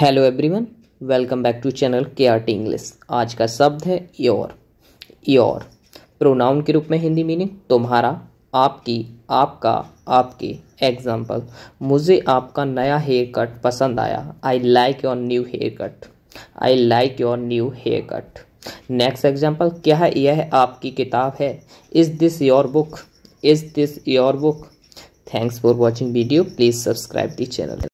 Hello everyone welcome back to channel K R T English आज का शब्द है योर योर प्रोनाउन के रूप में हिंदी मीनिंग तुम्हारा, आपकी, आपका, आपके. एग्ज़ाम्पल मुझे आपका नया हेयर कट पसंद आया. I like your new haircut I like your new haircut next example क्या है यह आपकी किताब है? Is this your book is this your book thanks for watching video please subscribe the channel